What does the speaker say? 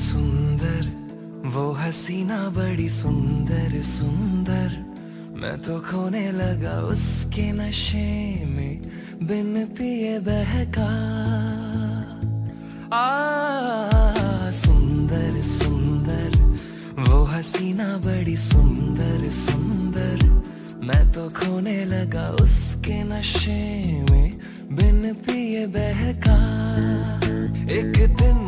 सुंदर, वो हसीना बड़ी सुंदर सुंदर। मैं तो खोने लगा उसके नशे में, बिन पिए बहका। आ, सुंदर सुंदर, वो हसीना बड़ी सुंदर सुंदर। मैं तो खोने लगा उसके नशे में, बिन पिए बहका। एक दिन